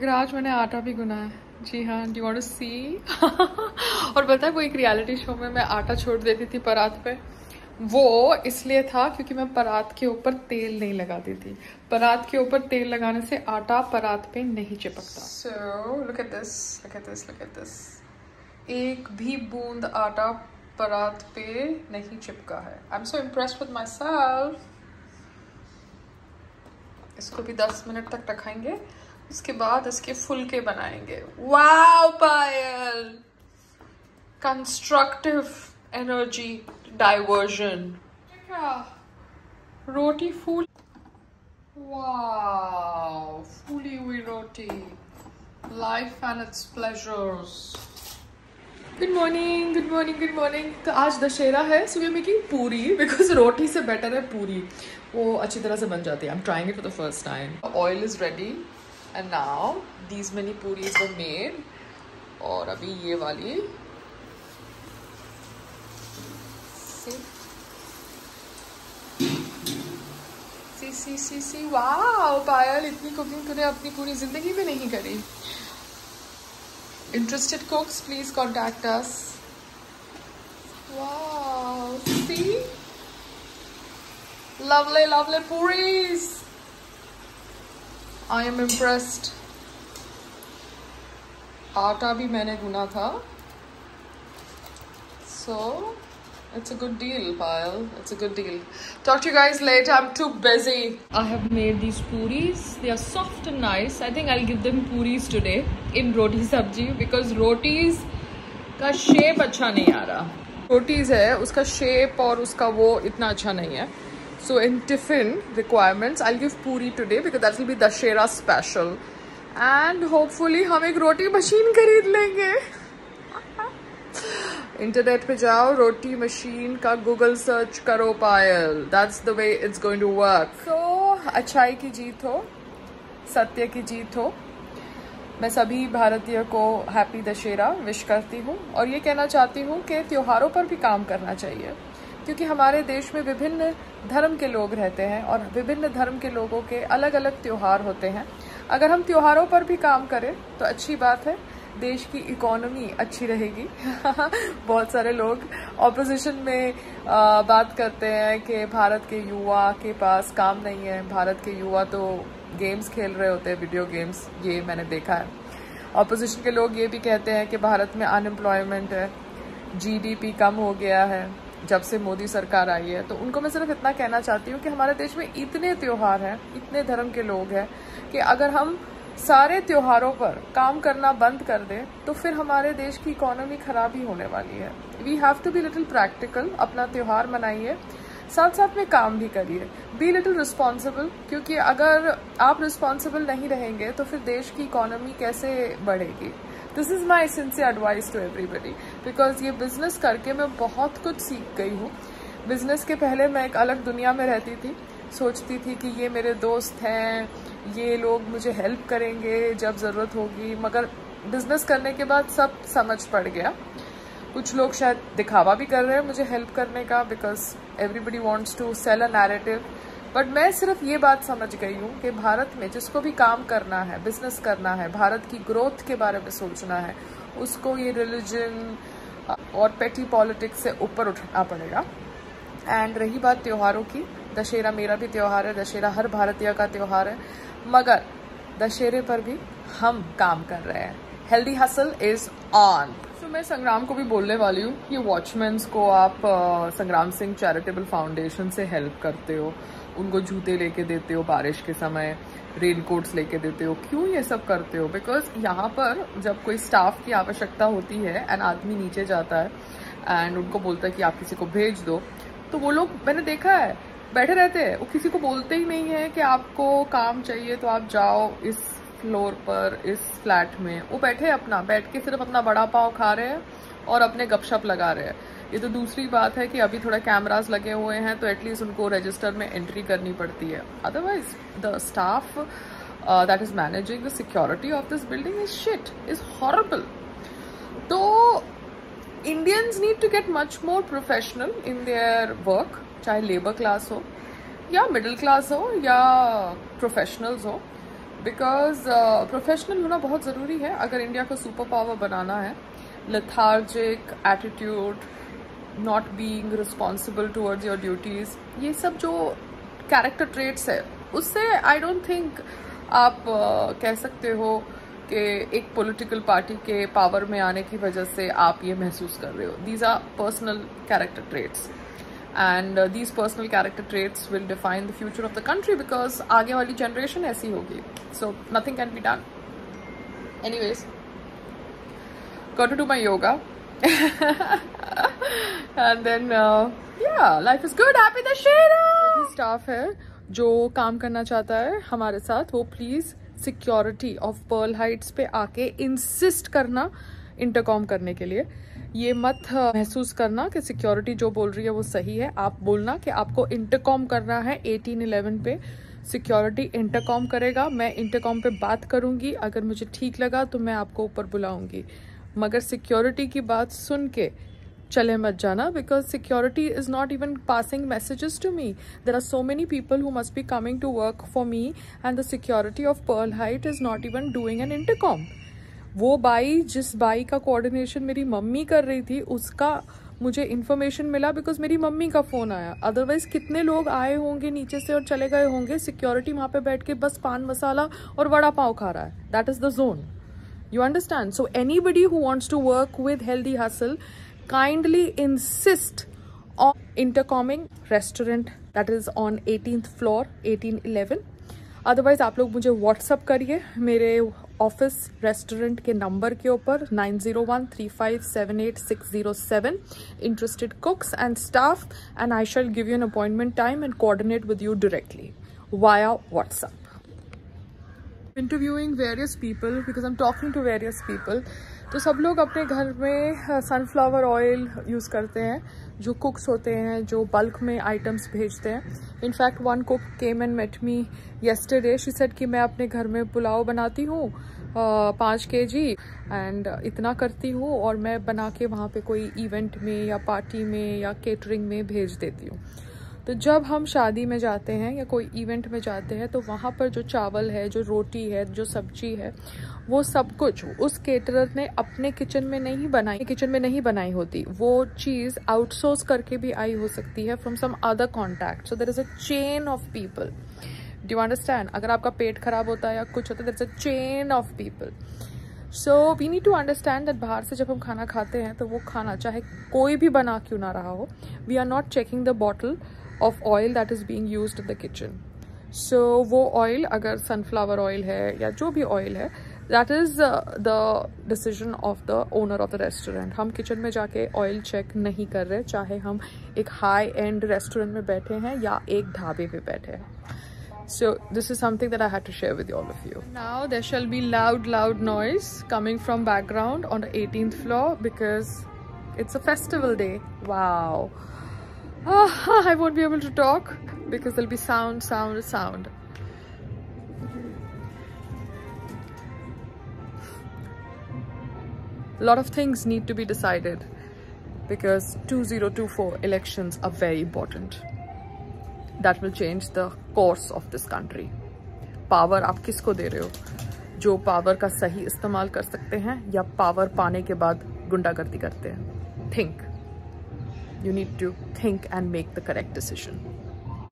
अगर आज मैंने आटा भी गुना है। जी हाँ डी वांट टू सी और पता है, वो एक रियलिटी शो में मैं आटा छोड़ देती थी परात पे। वो इसलिए था क्योंकि मैं परात के ऊपर तेल नहीं लगाती थी। परात के ऊपर तेल लगाने से आटा परात पे नहीं चिपकता। So look at this look at this look at this एक भी बूंद आटा परात पे नहीं चिपका है। I am so impressed with myself इसको भी 10 मिनट तक रखेंगे उसके बाद इसके फुलके बनाएँगे। Wow Payal! Constructive energy diversion रोटी फूल वाओ फूली हुई रोटी। Life and its pleasures good morning good morning good morning तो आज दशहरा है so we making puri because रोटी से बेटर है पूरी। वो अच्छी तरह से बन जाती है। I am trying it for the first time oil is ready and now these mini puri made और अभी ये वाली, सी सी सी सी वाह पायल इतनी कुकिंग तुमने अपनी पूरी ज़िंदगी में नहीं करी। Interested cooks please contact us वाह सी लवली लवली पूरी आई एम इम्प्रेस्ड आटा भी मैंने गुना था। So it's a good deal Payal it's a good deal talk to guys late I am too busy I have made these puris they are soft and nice I think I give them puris today इन रोटी सब्ज़ी because rotis का shape अच्छा नहीं आ रहा रोटीज है उसका shape और उसका वो इतना अच्छा नहीं है so in tiffin requirements I give puri today because that will be Dussehra special and hopefully हम एक रोटी मशीन खरीद लेंगे इंटरनेट पे जाओ रोटी मशीन का गूगल सर्च करो Payal that's the way it's going to work so अच्छाई की जीत हो सत्य की जीत हो मैं सभी भारतीय को हैप्पी दशहरा विश करती हूँ और ये कहना चाहती हूँ कि त्योहारों पर भी काम करना चाहिए। क्योंकि हमारे देश में विभिन्न धर्म के लोग रहते हैं और विभिन्न धर्म के लोगों के अलग अलग त्यौहार होते हैं। अगर हम त्योहारों पर भी काम करें तो अच्छी बात है, देश की इकोनॉमी अच्छी रहेगी। बहुत सारे लोग ऑपोजिशन में बात करते हैं कि भारत के युवा के पास काम नहीं है। भारत के युवा तो गेम्स खेल रहे होते हैं वीडियो गेम्स ये मैंने देखा है। ऑपोजिशन के लोग ये भी कहते हैं कि भारत में अनएम्प्लॉयमेंट है जीडीपी कम हो गया है। जब से मोदी सरकार आई है तो उनको मैं सिर्फ़ इतना कहना चाहती हूँ कि हमारे देश में इतने त्योहार हैं, इतने धर्म के लोग हैं, कि अगर हम सारे त्योहारों पर काम करना बंद कर दें तो फिर हमारे देश की इकोनॉमी खराब ही होने वाली है। We have to be little practical अपना त्यौहार मनाइए साथ साथ में काम भी करिए। बी लिटिल रिस्पॉन्सिबल क्योंकि अगर आप रिस्पॉन्सिबल नहीं रहेंगे तो फिर देश की इकोनॉमी कैसे बढ़ेगी? This is my sincere advice to everybody because ये बिज़नेस करके मैं बहुत कुछ सीख गई हूँ। बिज़नेस के पहले मैं एक अलग दुनिया में रहती थी। सोचती थी कि ये मेरे दोस्त हैं, ये लोग मुझे हेल्प करेंगे जब ज़रूरत होगी, मगर बिज़नेस करने के बाद सब समझ पड़ गया। कुछ लोग शायद दिखावा भी कर रहे हैं मुझे हेल्प करने का because everybody wants to sell a narrative but मैं सिर्फ़ ये बात समझ गई हूँ कि भारत में जिसको भी काम करना है बिज़नेस करना है, भारत की ग्रोथ के बारे में सोचना है, उसको ये रिलीजन और पेटी पॉलिटिक्स से ऊपर उठना पड़ेगा। एंड रही बात त्योहारों की, दशहरा मेरा भी त्यौहार है, दशहरा हर भारतीय का त्यौहार है। मगर दशहरे पर भी हम काम कर रहे हैं। हेल्दी हसल इज़ ऑन तो मैं संग्राम को भी बोलने वाली हूँ कि वॉचमैन्स को आप संग्राम सिंह चैरिटेबल फाउंडेशन से हेल्प करते हो। उनको जूते लेके देते हो बारिश के समय रेन कोट्स लेके देते हो, क्यों ये सब करते हो? बिकॉज़ यहाँ पर जब कोई स्टाफ की आवश्यकता होती है एंड आदमी नीचे जाता है एंड उनको बोलता है कि आप किसी को भेज दो तो वो लोग, मैंने देखा है, बैठे रहते हैं, वो किसी को बोलते ही नहीं है कि आपको काम चाहिए तो आप जाओ इस फ्लोर पर, इस फ्लैट में। वो बैठे अपना, बैठ के सिर्फ़ अपना बड़ा पाव खा रहे हैं और अपने गपशप लगा रहे हैं। ये तो दूसरी बात है कि अभी थोड़ा कैमरास लगे हुए हैं तो एटलीस्ट उनको रजिस्टर में एंट्री करनी पड़ती है। Otherwise the staff that is managing the security of this building is shit is horrible तो Indians need to get much more professional in their work चाहे लेबर क्लास हो या मिडिल क्लास हो या प्रोफेशनल्स हो बिकॉज़ प्रोफेशनल uh, होना बहुत ज़रूरी है। अगर इंडिया को सुपर पावर बनाना है lethargic attitude not being responsible towards your duties ये सब जो कैरेक्टर ट्रेट्स है उससे आई डोंट थिंक आप uh, कह सकते हो कि एक पॉलिटिकल पार्टी के पावर में आने की वजह से आप ये महसूस कर रहे हो। These are personal character traits and these personal character traits will define the future of the country because आगे वाली जनरेशन ऐसी होगी। So nothing can be done anyways go टू do my yoga. then uh, yeah life is good. Happy the staff है जो काम करना चाहता है हमारे साथ वो please security of Pearl Heights पे आके इंसिस्ट करना इंटरकॉम करने के लिए। ये मत महसूस करना कि सिक्योरिटी जो बोल रही है वो सही है। आप बोलना कि आपको इंटरकॉम करना है 1811 पे। सिक्योरिटी इंटरकॉम करेगा। मैं इंटरकॉम पे बात करूँगी। अगर मुझे ठीक लगा तो मैं आपको ऊपर बुलाऊँगी। मगर सिक्योरिटी की बात सुन के चले मत जाना because security is not even passing messages to me there are so many people who must be coming to work for me and the security of Pearl height is not even doing an intercom वो बाई, जिस बाई का coordination मेरी mummy कर रही थी, उसका मुझे इन्फॉर्मेशन मिला बिकॉज़ मेरी मम्मी का फ़ोन आया। अदरवाइज़ कितने लोग आए होंगे नीचे से और चले गए होंगे? सिक्योरिटी वहाँ पे बैठ के बस, पान, मसाला और वड़ा पाव खा रहा है। That is the zone you understand? So, anybody who wants to work with healthy hustle kindly insist on intercoming restaurant that is on 18th floor 1811 otherwise आप लोग मुझे व्हाट्सअप करिए। मेरे ऑफ़िस रेस्टोरेंट के नंबर के ऊपर nine zero one three five seven eight six zero seven interested cooks and staff and I shall give you an appointment time and coordinate with you directly via WhatsApp interviewing various people, because I'm talking to various people तो सब लोग अपने घर में sunflower oil use करते हैं, जो कुक्स होते हैं, जो बल्क में आइटम्स भेजते हैं। In fact one cook came and met me yesterday she said कि मैं अपने घर में पुलाव बनाती हूँ पाँच के जी एंड इतना करती हूँ, और मैं बना के वहाँ पे कोई इवेंट में या पार्टी में या केटरिंग में भेज देती हूँ। तो जब हम शादी में जाते हैं या कोई इवेंट में जाते हैं तो वहाँ पर जो चावल है, जो रोटी है, जो सब्ज़ी है, वो सब कुछ उस केटरर ने अपने किचन में नहीं बनाई किचन में नहीं बनाई होती। वो चीज़ आउटसोर्स करके भी आई हो सकती है from some other contact so there is a chain of people do understand अगर आपका पेट खराब होता है या कुछ होता है there is a chain of people so we need to understand that बाहर से जब हम खाना खाते हैं तो वो खाना चाहे कोई भी बना क्यों ना रहा हो we are not checking the bottle of oil that is being used in the kitchen so वो ऑयल अगर सनफ्लावर ऑयल है या जो भी ऑयल है that is the decision of the owner of the restaurant हम किचन में जाके ऑयल चेक नहीं कर रहे चाहे हम एक हाई एंड रेस्टोरेंट में बैठे हैं या एक ढाबे पे बैठे हैं So this is something that I had to share with all of you. Now there shall be loud, loud noise coming from background on the 18th floor because it's a festival day. Wow. Oh, I won't be able to talk because there'll be sound, sound, sound. A lot of things need to be decided because 2024 elections are very important. That will change the course of this country. Power आप किसको दे रहे हो जो power का सही इस्तेमाल कर सकते हैं या पावर पाने के बाद गुंडागर्दी करते हैं think you need to think and make the correct decision.